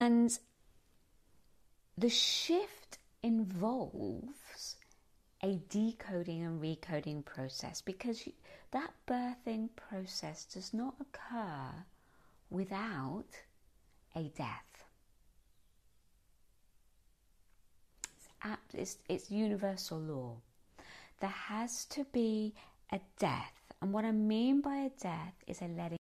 And the shift involves a decoding and recoding process because that birthing process does not occur without a death. It's, it's, it's universal law. There has to be a death. And what I mean by a death is a letting